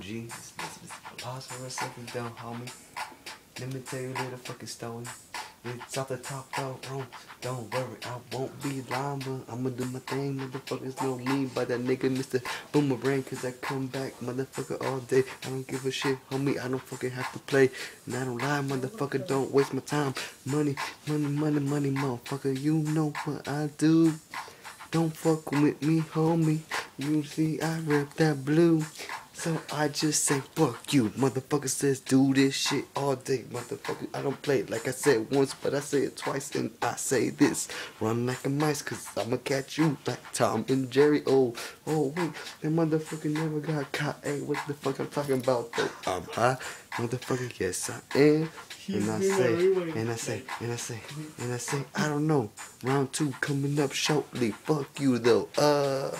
Jesus, pause for a second, though, homie. Let me tell you a little fucking story. It's off the top though, oh, don't worry, I won't be lying, but I'ma do my thing, motherfuckers know me by that nigga Mr. Boomerang, cause I come back, motherfucker, all day. I don't give a shit, homie, I don't fucking have to play. And I don't lie, motherfucker, don't waste my time. Money, money, money, money, motherfucker, you know what I do. Don't fuck with me, homie. You see, I rip that blue. So I just say, fuck you. Motherfucker says, do this shit all day. Motherfucker, I don't play it like I said once, but I say it twice, and I say this. Run like a mice, cause I'ma catch you like Tom and Jerry. Oh, oh, wait. That motherfucker never got caught. Hey, what the fuck I'm talking about, though? I'm high. Motherfucker, yes, I am. And I say, and I say, and I say, and I say, I don't know. Round two coming up shortly. Fuck you, though. Uh.